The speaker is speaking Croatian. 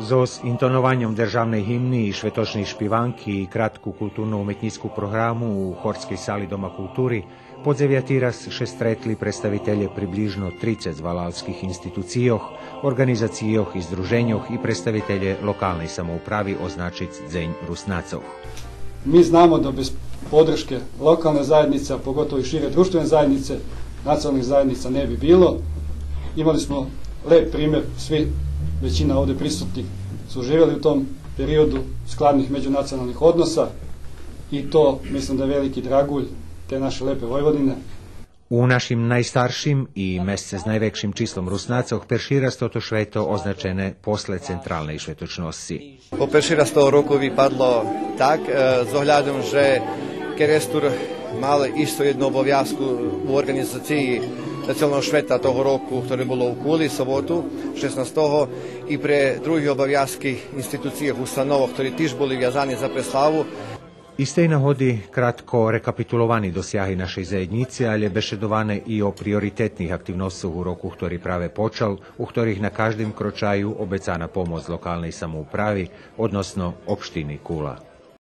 Zo intonovanjem državnej himni i švetočnih špivanki i kratku kulturno-umetnijsku programu u Horskej sali Doma kulturi, podzevjatiras še stretli predstavitelje približno 30 valalskih institucijoh, organizacijoh i združenjoh i predstavitelje lokalnej samoupravi označic Dzenj Rusnacov. Mi znamo da bez podrške lokalne zajednice, pogotovo i šire društvene zajednice, nacionalnih zajednica ne bi bilo. Imali smo lep primjer, svi, većina ovdje prisutnih su živjeli u tom periodu skladnih međunacionalnih odnosa i to mislim da je veliki dragulj te naše lepe Vojvodine. U našim najstaršim i mjesece s najvekšim čislom rusnaca perširasto to šveto označene posle centralne i švetočnosti. Opeširasto rokovi padlo tak, e, z ohljadom že Kerestur mal isto jednu obavjasku u organizaciji nacionalnog šveta toho roku, ktoré bolo u Kuli, sobotu, 16. i pre drugih obavjazkih institucijah, ustanova, ktorí tiež boli vjazani za preslavu, Iz tej nahody kratko rekapitulovani dosjahy našej zajednice, ali bešedovane i o prioritetnih aktivnostoch u roku, ktorý práve počal, u ktorých na každým kročaju obecana pomoc lokalnej samoupravi, odnosno opštini Kula.